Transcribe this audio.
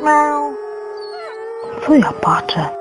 Meow. Co ja patrzę?